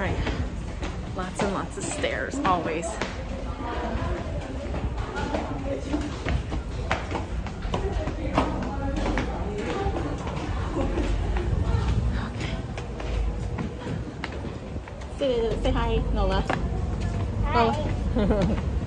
Right. Lots and lots of stairs, always. Okay. Say, say hi, Nola. Nola. Oh.